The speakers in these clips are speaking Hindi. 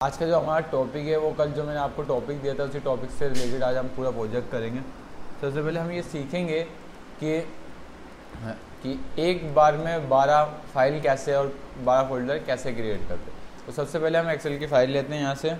आज का जो हमारा टॉपिक है, वो कल जो मैंने आपको टॉपिक दिया था, उसी टॉपिक से रिलेटेड आज हम पूरा प्रोजेक्ट करेंगे। सबसे पहले हम ये सीखेंगे कि कि एक बार में 12 फ़ाइल कैसे और 12 फोल्डर कैसे क्रिएट करते तो सबसे पहले हम एक्सेल की फ़ाइल लेते हैं यहाँ से।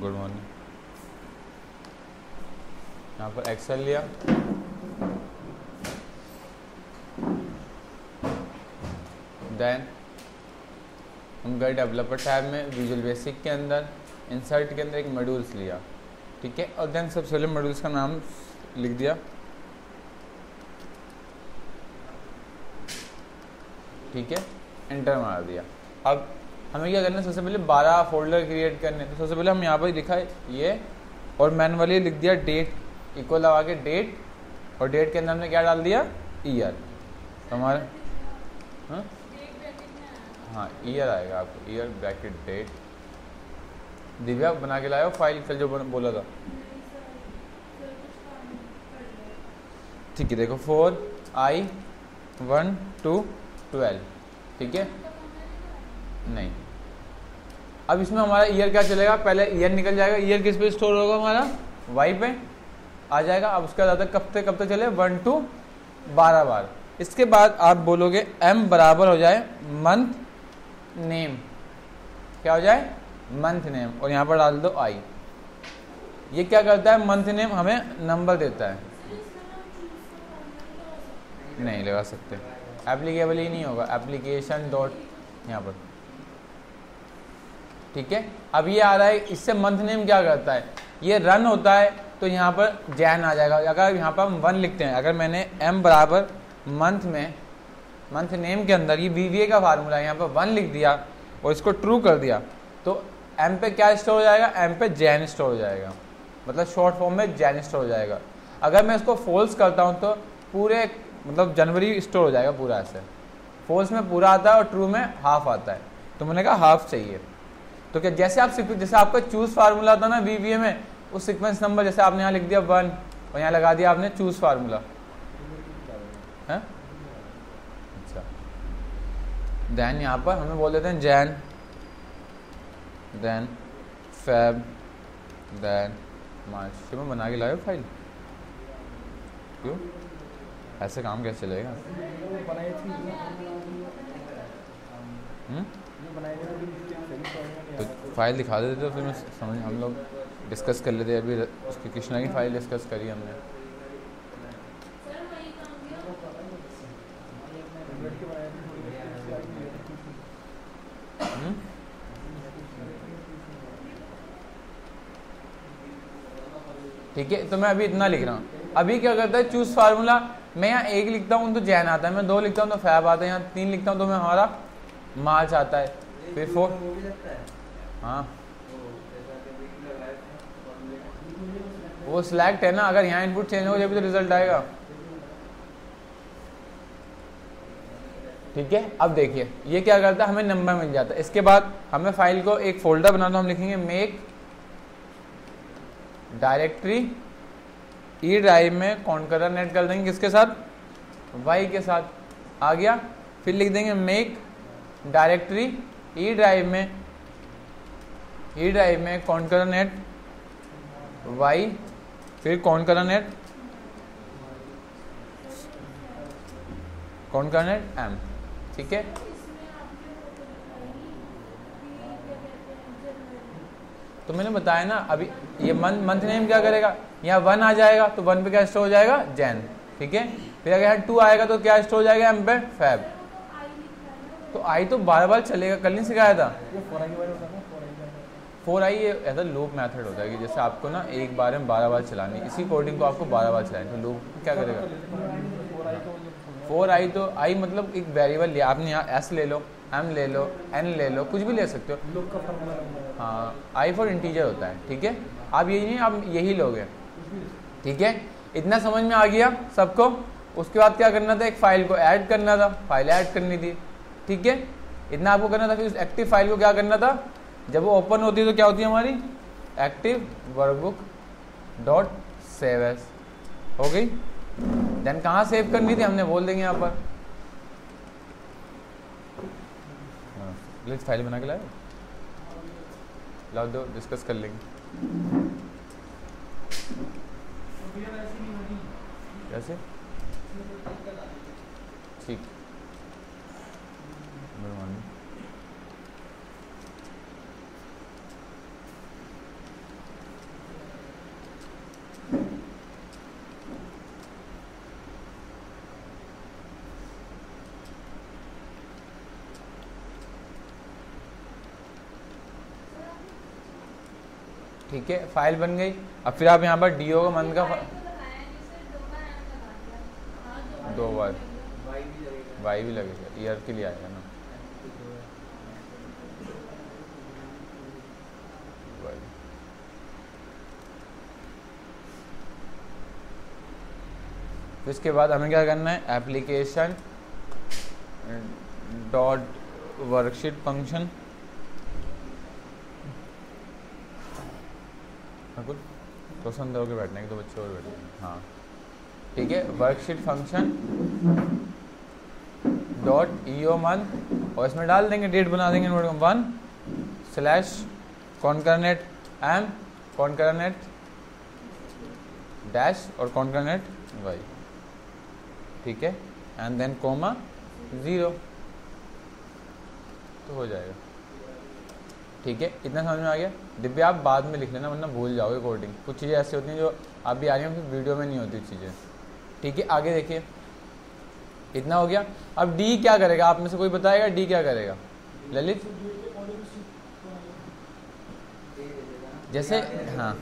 गुड मॉर्निंग यहाँ पर एक्सेल लिया। देन गए डेवलपर टैब में विजुअल बेसिक के अंदर इंसर्ट के अंदर एक मॉड्यूल्स लिया। ठीक है? और देन सबसे पहले मॉड्यूल्स का नाम लिख दिया। ठीक है? एंटर मार दिया। अब हमें क्या करना है? सबसे पहले 12 फोल्डर क्रिएट करने तो सबसे पहले हम यहाँ पर लिखा ये और मैनुअली लिख दिया डेट इक्वल लगा के डेट और डेट के अंदर हमने क्या डाल दिया? ईयर तो हमारा हाँ? हाँ ईयर आएगा आपको ईयर ब्रैकेट डेट दिव्या, बना के लाओ फ़ाइल कल जो बोला था। ठीक है, देखो four I one two twelve ठीक है? नहीं। अब इसमें हमारा ईयर क्या चलेगा? पहले ईयर निकल जाएगा। ईयर किस पे स्टोर होगा हमारा? वाई पे। आ जाएगा। अब उसके बाद कब तक कब तक चले? वन टू बारह बार। इसके बाद आप बोलोगे एम बराबर हो जाए मंथ नेम। क्या हो जाए? Month name. और यहाँ पर डाल दो आई ये क्या करता है? मंथ नेम हमें नंबर देता है। नहीं, लगा सकते। एप्लीकेबल ही नहीं होगा। एप्लीकेशन डॉट यहाँ पर। ठीक है? अब ये आ रहा है, इससे मंथ नेम क्या करता है? ये रन होता है तो यहाँ पर जैन आ जाएगा। अगर यहाँ पर हम वन लिखते हैं, अगर मैंने एम बराबर मंथ में मंथ नेम के अंदर ये वीवीए का फार्मूला यहाँ पर वन लिख दिया और इसको ट्रू कर दिया। तो एम पे क्या स्टोर हो जाएगा? एम पे जैन स्टोर हो जाएगा। मतलब शॉर्ट फॉर्म में जैन स्टोर हो जाएगा। अगर मैं इसको फोल्स करता हूँ तो पूरे मतलब जनवरी स्टोर हो जाएगा पूरा ऐसे। फोल्स में पूरा आता है और ट्रू में हाफ़ आता है। तो मैंने कहा हाफ़ चाहिए। तो क्या जैसे आप जैसे आपका चूज़ फार्मूला था ना वीवीए में, उस सिक्वेंस नंबर जैसे आपने यहाँ लिख दिया वन और यहाँ लगा दिया आपने चूज़ फार्मूला है? देन यहाँ पर हमें बोल देते हैं Jan then Feb then March में बना के लाए फ़ाइल क्यों? ऐसे काम कैसे चलेगा? हम्म? तो फ़ाइल दिखा देते तो फिर मैं समझ हम लोग डिस्कस कर लेते अभी उसकी कृष्णा की फ़ाइल डिस्कस करी हमने। ठीक है? तो मैं अभी इतना लिख रहा हूँ। अभी क्या करता है? चूज़ फार्मूला मैं यहाँ एक लिखता हूँ तो जैन आता है। मैं दो लिखता हूँ तो फैब आता है। यहाँ तीन लिखता हूँ तो मैं हमारा मार्च आता है। फिर फोर हाँ। वो सिलेक्ट है ना? अगर यहाँ इनपुट चेंज हो जाए तो रिज़ल्ट आएगा। ठीक है? अब देखिए, ये क्या करता है? हमें नंबर मिल जाता है। इसके बाद हमें फ़ाइल को एक फोल्डर बनाना हम लिखेंगे मेक डायरेक्टरी ई ड्राइव में कौन कलर नेट कर देंगे किसके साथ? वाई के साथ। आ गया। फिर लिख देंगे मेक डायरेक्टरी ई ड्राइव में ई ड्राइव में कौन कलर नेट? वाई फिर कौन कलर नेट? कौन कलर नेट? एम ठीक है? तो मैंने बताया ना अभी ये मंथ मंथ नेम क्या करेगा? यहाँ वन आ जाएगा तो वन पे क्या स्टोर हो जाएगा? जैन ठीक है? फिर अगर यहाँ टू आएगा तो क्या स्टोर हो जाएगा एम पे? फैब तो आई तो बार बार चलेगा कल नहीं सिखाया था? फोर आई ये ऐसा लूप मेथड होता है कि जैसे आपको ना एक बार में बारह बार चलानी इसी कोडिंग को आपको बारह बार चलानी तो लूप क्या करेगा? फोर आई तो आई मतलब एक वेरिएबल लिया आपने यहाँ एस ले लो। एम ले लो एन ले लो कुछ भी ले सकते हो। हाँ। आई फॉर इंटीजर होता है ठीक है? आप यही नहीं आप यही लोगे। ठीक है? इतना समझ में आ गया सबको? उसके बाद क्या करना था? एक फ़ाइल को ऐड करना था। फ़ाइल ऐड करनी थी ठीक है? इतना आपको करना था फिर उस एक्टिव फ़ाइल को क्या करना था? जब वो ओपन होती है तो क्या होती है हमारी? Active workbook dot save as हो गई? देन कहाँ सेव करनी थी? हमने बोल देंगे यहाँ पर। लिस्ट फ़ाइल बना के लाए लाओ दो डिस्कस कर लेंगे। कैसे? ठीक। ठीक है फ़ाइल बन गई। अब फिर आप यहाँ पर डीओ का मंथ का दो बार वाई भी लगेगा। ईयर के लिए आएगा ना। तो इसके बाद हमें क्या करना है? एप्लीकेशन डॉट वर्कशीट फ़ंक्शन तो अंदर होकर बैठने के तो बच्चे और बैठे हाँ। ठीक है worksheet function dot E O month और इसमें डाल देंगे डेट बना देंगे one slash concatenate M concatenate dash और कॉन्करनेट वाई ठीक है? एंड देन कोमा ज़ीरो तो हो जाएगा। ठीक है? इतना समझ में आ गया? दिव्या, आप बाद में लिख लेना, वरना भूल जाओगे कोडिंग कुछ चीज़ें ऐसी होती हैं जो आप भी आ रही हैं वीडियो में नहीं होती चीज़ें। ठीक है? आगे देखिए। इतना हो गया। अब डी क्या करेगा? आप में से कोई बताएगा डी क्या करेगा? ललित? जैसे हाँ।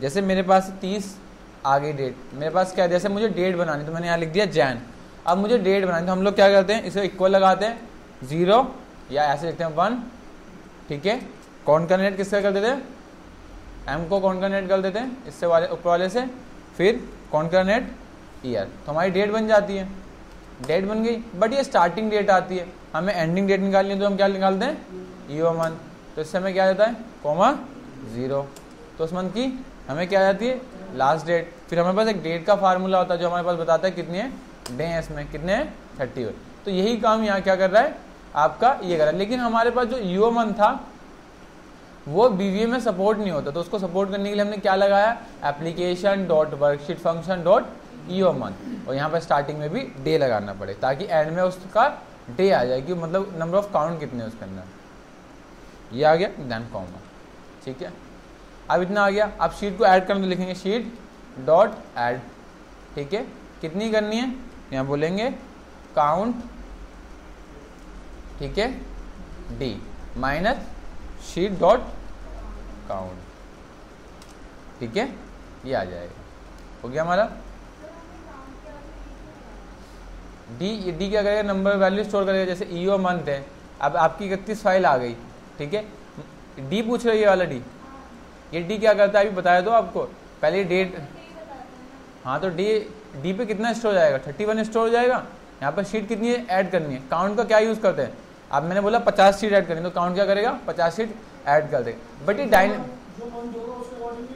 जैसे मेरे पास तीस, आगे डेट मेरे पास क्या जैसे मुझे डेट बनानी तो मैंने यहाँ लिख दिया जैन। अब मुझे डेट बनानी तो हम लोग क्या करते हैं? इसे इक्वल लगाते हैं। ज़ीरो या ऐसे लिखते हैं वन ठीक है? कौन का नेट किससे कर देते हैं? एम को कौन का नेट कर देते हैं, इससे वाले, ऊपर वाले से, फिर कौन का नेट ईयर तो हमारी डेट बन जाती है। डेट बन गई बट ये स्टार्टिंग डेट आती है। हमें एंडिंग डेट निकालनी है तो हम क्या निकालते हैं? ईओ मंथ तो इससे हमें क्या जाता है? कोमा ज़ीरो तो उस मंथ की हमें क्या जाती है? लास्ट डेट फिर हमारे पास एक डेट का फार्मूला होता है, जो हमारे पास बताता है कितने डे हैं इसमें कितने हैं? थर्टी तो यही काम यहाँ क्या कर रहा है? आपका ये कर रहा है। लेकिन हमारे पास जो ईओ मंथ था वो बीवीए में सपोर्ट नहीं होता तो उसको सपोर्ट करने के लिए हमने क्या लगाया? Application dot worksheet function dot E O month और यहाँ पर स्टार्टिंग में भी डे लगाना पड़े, ताकि एंड में उसका डे आ जाए कि मतलब नंबर ऑफ़ काउंट कितने उसके अंदर। ये आ गया देन कॉमन ठीक है? अब इतना आ गया। आप शीट को ऐड करने तो लिखेंगे शीट डॉट ऐड ठीक है? कितनी करनी है? यहाँ बोलेंगे काउंट ठीक है? D minus sheet dot count. ठीक है? ये आ जाएगा। हो गया हमारा? डी डी क्या करेगा? नंबर वैल्यू स्टोर करेगा, जैसे ईओ e मंथ है। अब आपकी इकतीस फ़ाइल आ गई, ठीक है? डी पूछ रही है वाला डी ये डी क्या करता है? अभी बताया दो आपको। पहले डेट हाँ तो डी डी पे कितना स्टोर हो जाएगा? थर्टी वन स्टोर हो जाएगा। यहाँ पर शीट कितनी है? ऐड करनी है। काउंट का क्या यूज़ करते हैं? अब मैंने बोला पचास सीट ऐड करेंगे तो काउंट क्या करेगा? पचास सीट ऐड कर देगा बट ये डायन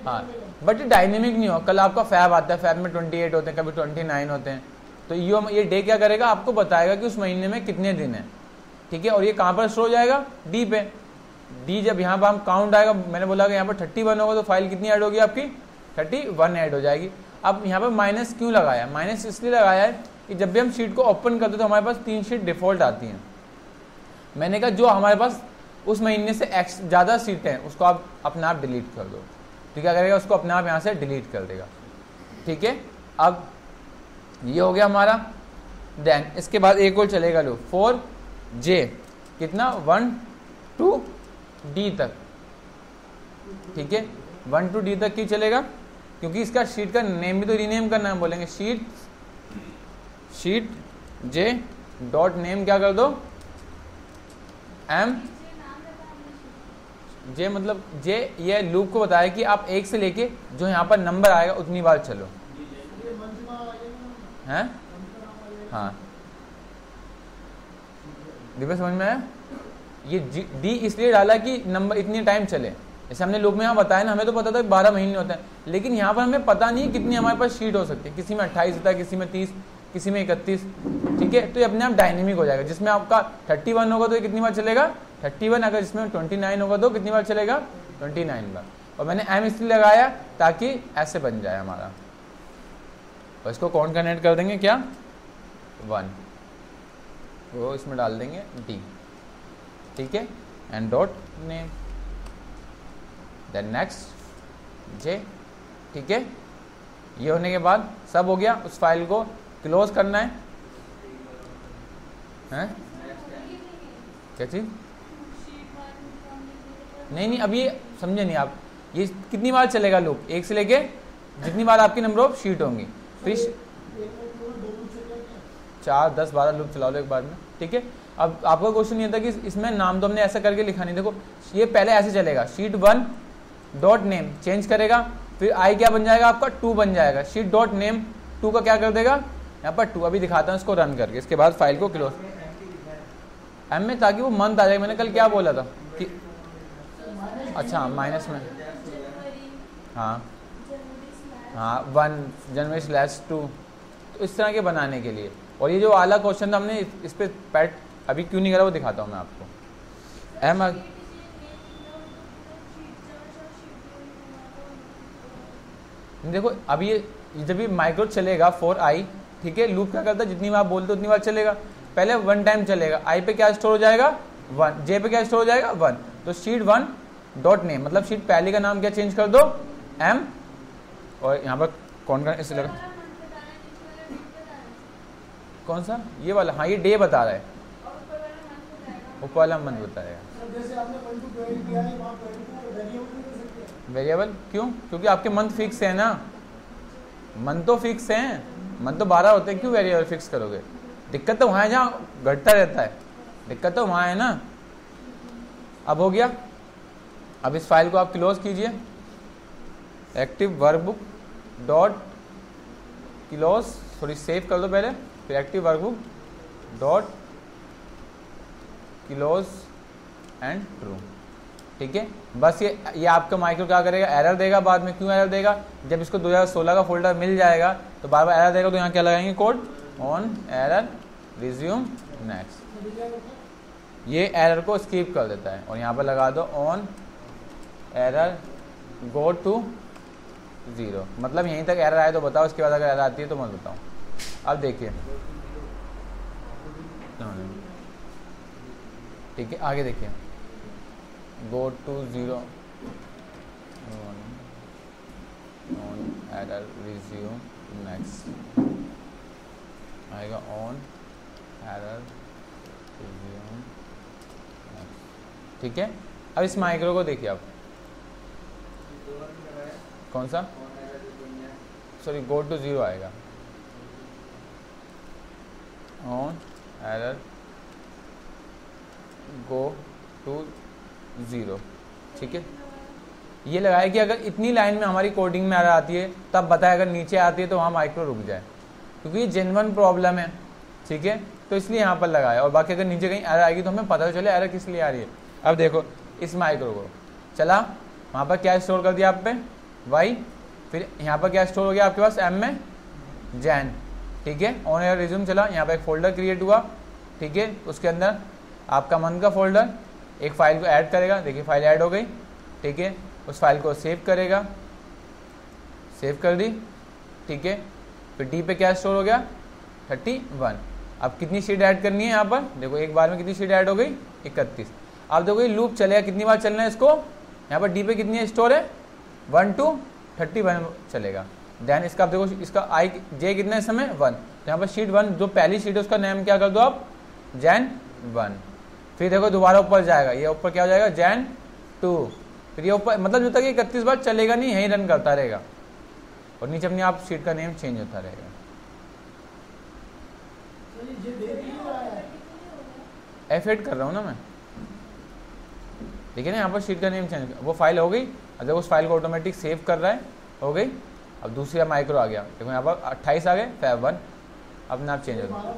हाँ बट ये डायनेमिक नहीं हो कल आपका फैब आता है फैब में ट्वेंटी एट होते हैं, कभी ट्वेंटी नाइन होते हैं। तो ये ये डे क्या करेगा? आपको बताएगा कि उस महीने में कितने दिन है। ठीक है? और ये कहाँ पर स्टोर हो जाएगा? डी पे। डी जब यहाँ पर हम काउंट आएगा, मैंने बोला कि यहाँ पर थर्टी वन होगा तो फ़ाइल कितनी ऐड होगी आपकी? थर्टी वन ऐड हो जाएगी। अब यहाँ पर माइनस क्यों लगाया? माइनस इसलिए लगाया है कि जब भी हम शीट को ओपन करते तो हमारे पास तीन शीट डिफ़ॉल्ट आती हैं। मैंने कहा, जो हमारे पास उस महीने से एक्स ज़्यादा सीटें हैं, उसको आप अपने आप डिलीट कर दो। ठीक क्या करेगा उसको अपने आप यहाँ से डिलीट कर देगा। ठीक है, अब ये हो गया हमारा। देन इसके बाद एक और चलेगा, लो। फोर जे कितना? वन टू डी तक। ठीक है वन टू डी तक क्यों चलेगा? क्योंकि इसका शीट का नेम भी तो रीनेम करना है बोलेंगे sheet sheet J dot name क्या कर दो? एम जे मतलब जे ये लूप को बताया कि आप एक से लेके जो यहाँ पर नंबर आएगा, उतनी बार चलो। हैं? हाँ। दिव्य, समझ में आया? ये डी इसलिए डाला कि नंबर इतनी टाइम चले। जैसे हमने लोग में यहाँ बताया ना, हमें तो पता था बारह महीने होते हैं। लेकिन यहाँ पर हमें पता नहीं कितनी हमारे पास शीट हो सकती है। किसी में अट्ठाईस होता है, किसी में तीस। किसी में इकतीस, ठीक है? तो ये अपने आप डायनेमिक हो जाएगा। जिसमें आपका थर्टी वन होगा तो ये कितनी बार चलेगा? थर्टी वन अगर इसमें ट्वेंटी नाइन होगा तो कितनी बार चलेगा? ट्वेंटी नाइन बार। और मैंने एम इसलिए लगाया ताकि ऐसे बन जाए हमारा। और इसको कौन कनेक्ट कर देंगे क्या? वन वो इसमें डाल देंगे डी ठीक है? And dot name then next J ठीक है? ये होने के बाद सब हो गया उस फ़ाइल को। क्लोज करना है। हैं? क्या चीज़? नहीं नहीं ये समझे नहीं आप। ये कितनी बार चलेगा लूप एक से लेके जितनी बार आपकी नंबर ऑफ़ शीट होंगी। फिर चार, दस, बारह लूप चला लो एक बार में। ठीक है? अब आपका क्वेश्चन ये था कि इसमें नाम तो हमने ऐसा करके लिखा नहीं। देखो, ये पहले ऐसे चलेगा। Sheet one dot name change करेगा, फिर आई क्या बन जाएगा आपका? टू बन जाएगा। शीट डॉट नेम टू का क्या कर देगा? यहाँ पर टू अभी दिखाता हूँ, इसको रन करके। इसके बाद फ़ाइल को क्लोज एम में ताकि वो मंथ आ जाए। मैंने कल क्या बोला था? कि अच्छा माइनस में। हाँ। हाँ वन जनवरी स्लैश टू तो इस तरह के बनाने के लिए। और ये जो वाला क्वेश्चन था, हमने इस पर पैट अभी क्यों नहीं करा, वो दिखाता हूँ मैं आपको। एम देखो, अभी ये, जब भी माइक्रो चलेगा फोर आई ठीक है? लूप क्या करता है? जितनी बार बोलते उतनी बार चलेगा। पहले वन टाइम चलेगा। आई पे क्या स्टोर हो जाएगा? वन जे पे क्या स्टोर हो जाएगा? वन तो शीट वन डॉट नेम मतलब शीट पहले का नाम क्या चेंज कर दो? एम और यहाँ पर कौन का इस लगा कौन सा? ये वाला। हाँ ये डे बता रहा है। ऊपर वाला मंथ बताएगा। वेरिएबल क्यों? क्योंकि आपके मंथ फिक्स है ना। मंथ तो फिक्स है। मंथ तो बारह होते हैं, क्यों वेरिएबल फिक्स करोगे? दिक्कत तो वहाँ है जहाँ घटता रहता है। दिक्कत तो वहाँ है ना। अब हो गया। अब इस फ़ाइल को आप क्लोज कीजिए। एक्टिव वर्कबुक डॉट क्लोज थोड़ी सेव कर दो पहले। फिर active workbook dot close and true ठीक है? बस ये ये आपका माइक्रो क्या करेगा? एरर देगा बाद में। क्यों एरर देगा? जब इसको 2016 का फोल्डर मिल जाएगा तो बार बार एरर देगा तो यहाँ क्या लगाएँगे? Code on error resume next ये एरर को स्कीप कर देता है। और यहाँ पर लगा दो on error go to zero मतलब यहीं तक एरर आए तो बताओ उसके बाद अगर एरर आती है तो मैं बताऊँ अब देखिए। ठीक है, आगे देखिए। Go to zero. On error resume next आएगा ऑन एरर रिज्यूम ठीक है? अब इस माइक्रो को देखिए आप। कौन सा? सॉरी गो टू ज़ीरो आएगा। On error go to zero. ठीक है? ये लगाया कि अगर इतनी लाइन में हमारी कोडिंग में एरर आती है, तब बताए अगर नीचे आती है तो वहाँ माइक्रो रुक जाए। क्योंकि ये जेनवन प्रॉब्लम है। ठीक है? तो इसलिए यहाँ पर लगाया। और बाकी अगर नीचे कहीं एरर आएगी तो हमें पता चले एरर किस लिए आ रही है। अब देखो, इस माइक्रो को। चला, वहाँ पर क्या स्टोर कर दिया आप पे? वाई फिर यहाँ पर क्या स्टोर हो गया आपके पास? एम में? जैन ठीक है? ऑन एयर रिज्यूम चला। यहाँ पर एक फोल्डर क्रिएट हुआ। ठीक है? उसके अंदर आपका मन का फोल्डर एक फ़ाइल को ऐड करेगा, देखिए फ़ाइल ऐड हो गई, ठीक है? उस फ़ाइल को सेव करेगा सेव कर दी, ठीक है? फिर डी पे क्या स्टोर हो गया? थर्टी वन अब कितनी शीट ऐड करनी है यहाँ पर? देखो, एक बार में कितनी शीट ऐड हो गई? इकतीस. अब देखो, ये लूप चलेगा, कितनी बार चलना है इसको? यहाँ पर डी पे कितनी स्टोर है? वन टू थर्टी वन चलेगा. देन इसका आप देखो, इसका आई जे कितना है समय? वन तो यहाँ पर शीट वन जो पहली शीट है, उसका नेम क्या कर दो आप? जैन वन फिर देखो दोबारा ऊपर जाएगा। ये ऊपर क्या हो जाएगा? जैन टू फिर ये ऊपर मतलब जो तक ये इकतीस बार चलेगा नहीं यही रन करता रहेगा। और नीचे अपने आप सीट का नेम चेंज होता रहेगा। एफ़ एड कर रहा हूँ ना मैं। देखिए ना यहाँ पर सीट का नेम चेंज वो फ़ाइल हो गई। अब उस फ़ाइल को ऑटोमेटिक सेव कर रहा है हो गई। अब दूसरा माइक्रो आ गया। देखो यहाँ पर अट्ठाईस आ गए फैब वन अपने आप चेंज हो गया।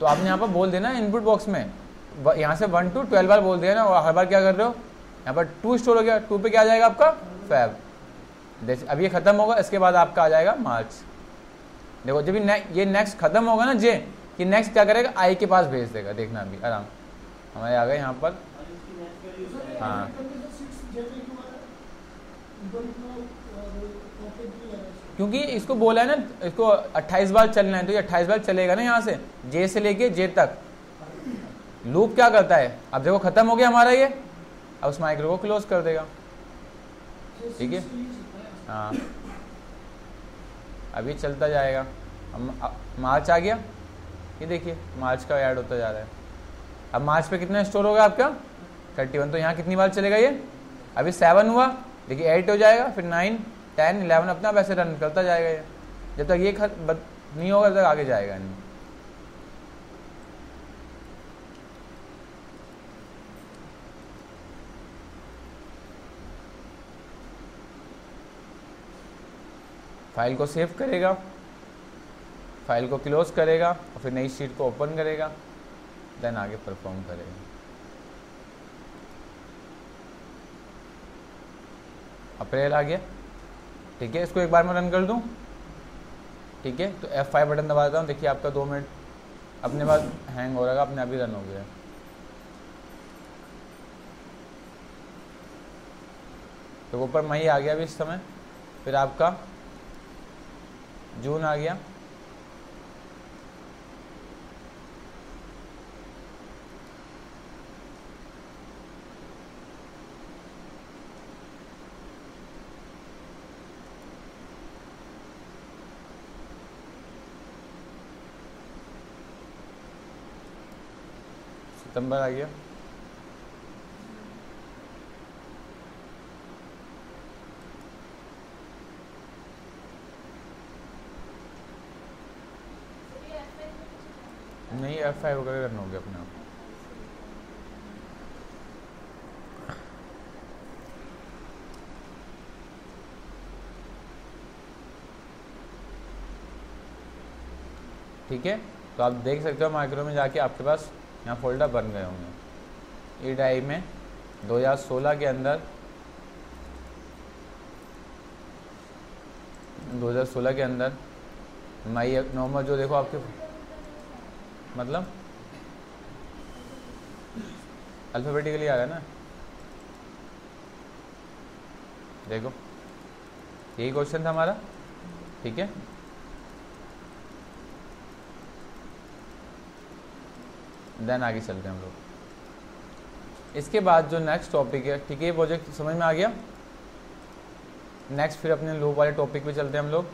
तो आपने यहाँ पर बोल देना इनपुट बॉक्स में। यहाँ से वन टू ट्वेल्व बार बोल दिया ना और हर बार क्या कर रहे हो? यहाँ पर टू स्टोर हो गया। टू पे क्या आ जाएगा आपका? फैब अब ये खत्म होगा इसके बाद आपका आ जाएगा मार्च देखो जब ने, ये नेक्स्ट खत्म होगा ना जे कि नेक्स्ट क्या करेगा? आई के पास भेज देगा। देखना अभी आराम। हमारे आ गए यहाँ पर। हाँ। क्योंकि इसको बोला है ना, इसको 28 बार चलना है तो ये 28 बार चलेगा ना यहाँ से? जे से लेके जे तक। लूप क्या करता है? अब देखो, खत्म हो गया हमारा ये। अब उस माइक्रो को क्लोज कर देगा। ठीक है? हाँ। अभी चलता जाएगा। अब मार्च आ गया? ये देखिए, मार्च का ऐड होता जा रहा है। अब मार्च पे कितना स्टोर होगा आपका? Thirty one. तो यहाँ कितनी बार चलेगा ये? अभी सेवन हुआ। देखिए, एट हो जाएगा, फिर नाइन। टेन इलेवन अपना वैसे रन करता जाएगा ये। जब तक ये नहीं होगा, तब तक आगे जाएगा नहीं। फ़ाइल को सेव करेगा फ़ाइल को क्लोज करेगा, और फिर नई शीट को ओपन करेगा देन आगे परफॉर्म करेगा। अप्रैल आ गया। ठीक है, इसको एक बार मैं रन कर दूँ? ठीक है तो F5 बटन दबा देता हूँ। देखिए, आपका दो मिनट अपने पास हैंग हो रहा है, अपने आप ही रन हो गया तो ऊपर मई आ गया अभी इस समय, फिर आपका जून आ गया। सितंबर आ गया। नहीं एफ़ फाइव वगैरह करना होगा अपने आप। ठीक है? तो आप देख सकते हो माइक्रो में जाके आपके पास यहाँ फोल्डर बन गए होंगे। ई ड्राइव में 2016 के अंदर 2016 के अंदर मई नवंबर जो देखो आपके मतलब अल्फ़ाबेटिकली आ रहा है ना? देखो, यही क्वेश्चन था हमारा, ठीक है? देन आगे चलते हैं हम लोग। इसके बाद जो नेक्स्ट टॉपिक है, ठीक है, ये प्रोजेक्ट समझ में आ गया? नेक्स्ट फिर अपने लो वाले टॉपिक पे चलते हैं हम लोग।